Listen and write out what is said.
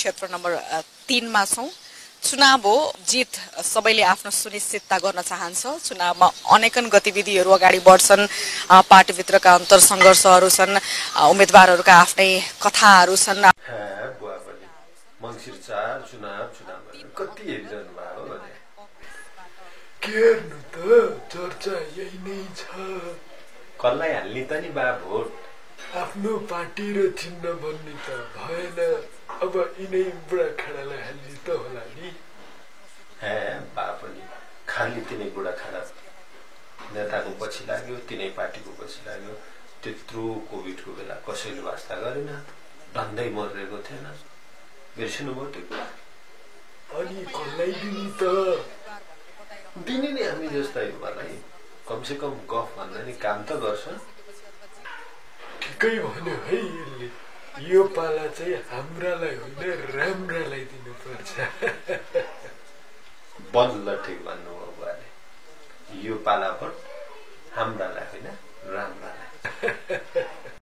क्षेत्र नम्बर तिनमा छौँ। चुनाव हो जित सबैले आफ्नो सुनिश्चितता गर्न चाहन्छ। चुनावमा अनेकन गतिविधिहरू अगाडि बढ्छन्। पार्टीभित्रका अन्तर सङ्घर्षहरू छन्। उम्मेद्वारहरूका आफ्नै कथाहरू छन्। कसलाई हाल्ने त नि बा भोट आफ्नो पार्टी र चिन्ह बन्ने त भएन अब यिनै बुढा खाडालाई हाल्ने त होला नि। हे बा पनि खाली तिनै बुढा खाना। नेताको पछि लाग्यो तिनै पार्टीको पछि लाग्यो। त्यत्रो कोभिडको बेला कसैले वास्ता गरेन। धन्दै मरेको थिएन। बिर्सिनुभयो त्यो। कुरा अनि कसलाई दिने त? दिने नि हामी जस्ता युवालाई कमसे कम गफ भन्दा नि काम त गर्छ। ठिकै भन्यो है यसले। यो पाला चाहिँ हाम्रालाई होइन राम्रालाई दिनुपर्छ बल्ल ठिक भन्नुभयो बुवाले यो पाला भोट हाम्रालाई होइन